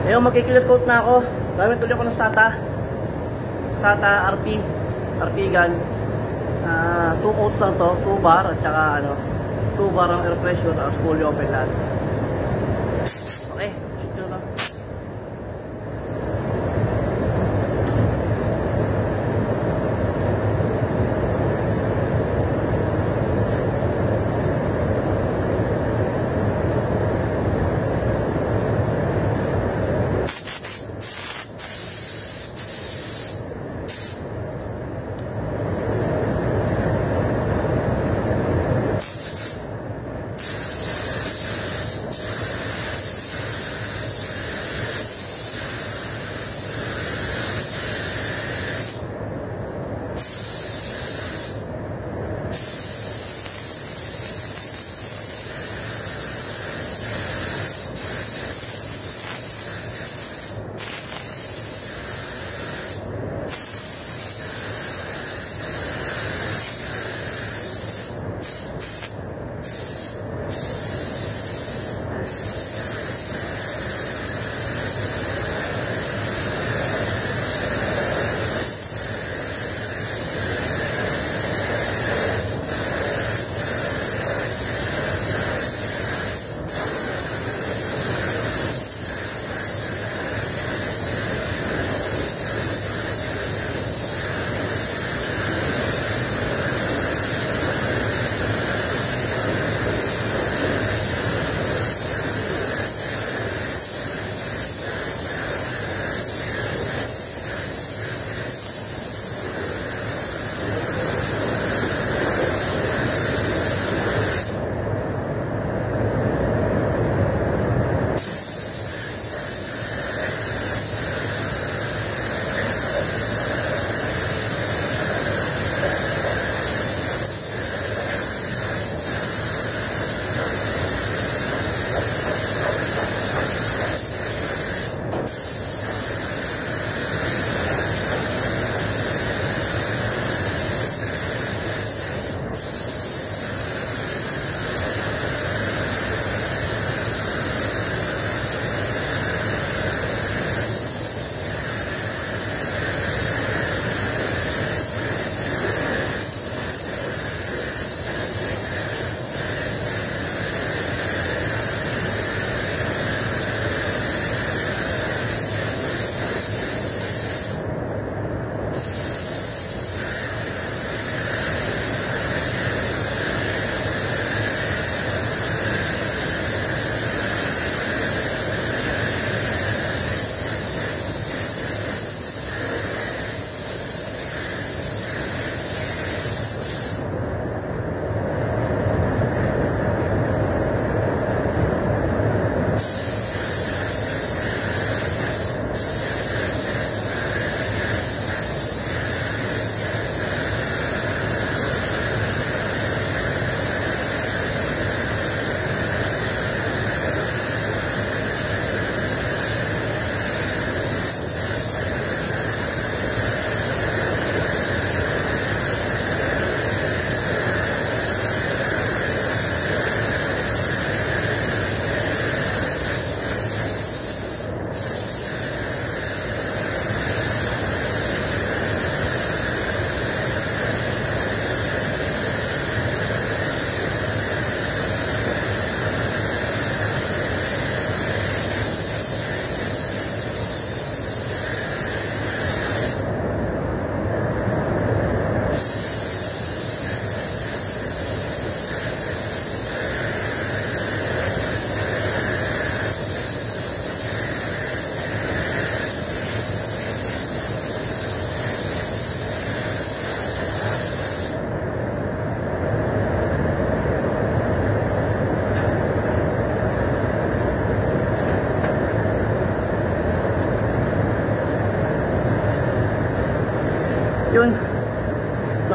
Ngayon, magkiklear coat na ako. Gamit ulit ako ng SATA. SATA RP. RP gun. Ah, 2 coats lang to. 2 bar at saka ano, 2 bar ang air pressure tapos fully open lahat.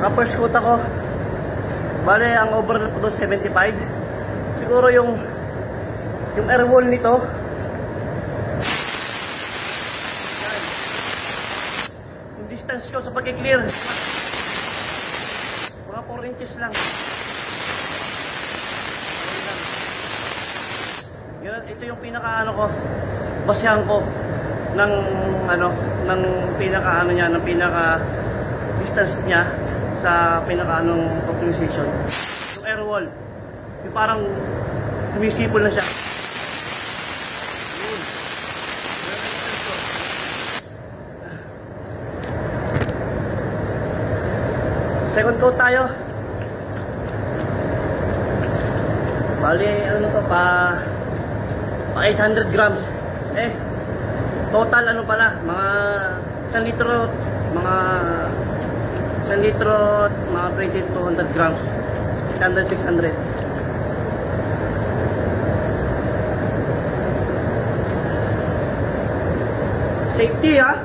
Naka first coat ako. Bale, ang overall po doon 75. Siguro yung yung air wall nito yung distance ko sa pag-clear mga 4 inches lang. Yun, ito yung pinaka ano ko basehan ko ng ano ng pinaka ano niya ng pinaka distance niya sa pinaka anong optimization yung air wall yung parang sumisipol na siya. Yun. second coat tayo. Bali ano to pa pa 800 grams. Eh total ano pala mga 1 litro mga 1 litro mga 20 to 100 grams. 600 600 safety ah